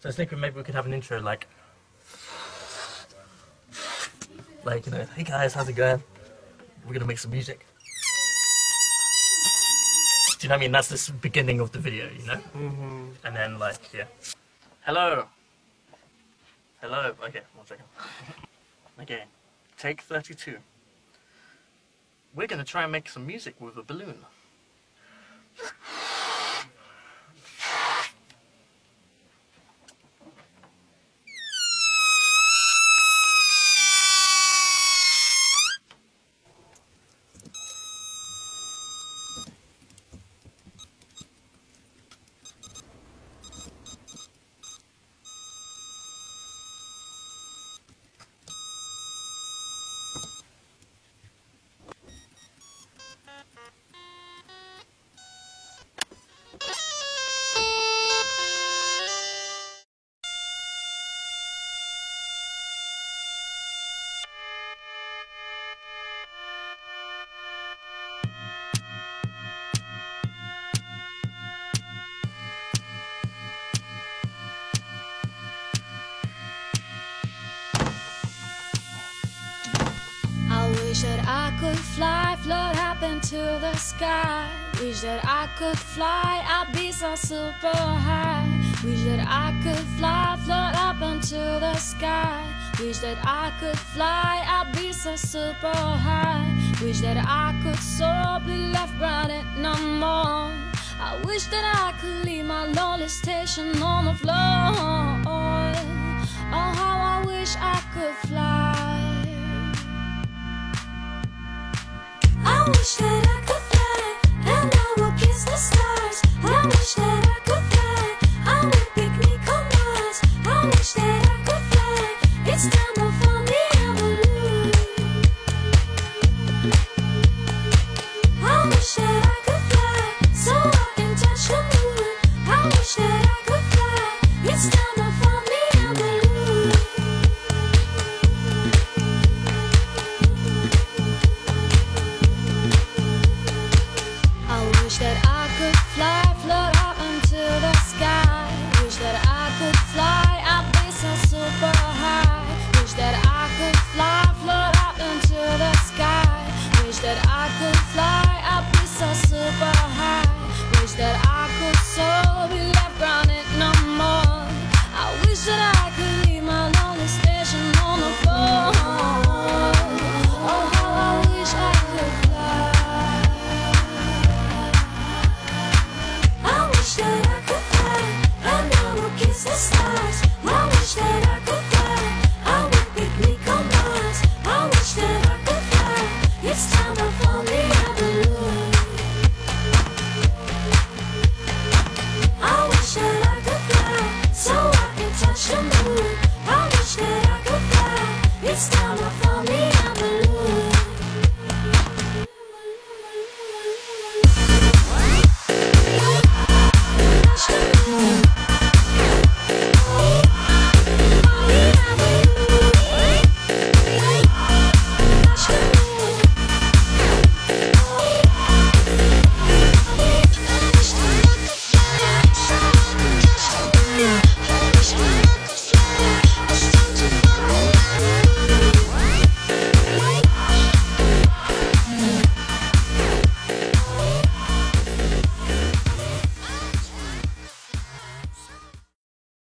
So I was thinking maybe we could have an intro like, like you know, hey guys, how's it going? We're gonna make some music. Do you know what I mean? That's the beginning of the video, you know. Mm-hmm. And then like, yeah. Hello. Hello. Okay, one second. Okay, take thirty-two. We're gonna try and make some music with a balloon. Wish that I could fly, float up into the sky. Wish that I could fly, I'd be so super high. Wish that I could fly, float up into the sky. Wish that I could fly, I'd be so super high. Wish that I could soar, be left grounded no more. I wish that I could leave my lonely station on the floor. Oh, how I wish I could fly. Wish that I could fly, and I kiss the stars. I wish that I could fly, I would. I wish that I could fly, it's time me. I wish that I could fly, so I can touch the moon. I wish that I could fly, it's time. the stars.